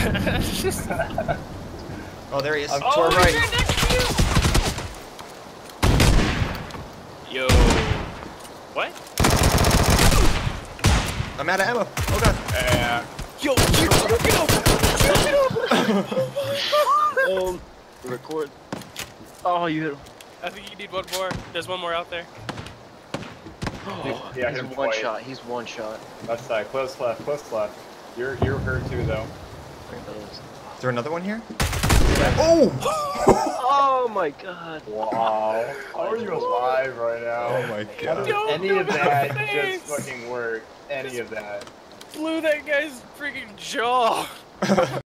Oh, there he is. I'm- to Oh, our right. right next to you. Yo. What? I'm out of ammo. Oh god. Uh, yo, yo, yo, yo. Um, record. Oh, you hit him. I think you need one more. There's one more out there. Oh, Yeah, he's one twice. shot. He's one shot. Left side, close left, close left. You're you're hurt too though. Is there another one here? Oh! Oh my god. Wow. How are you alive right now? Oh my god. does Yo, any no, of no, that thanks. just fucking work? Any of that? Blew that guy's freaking jaw.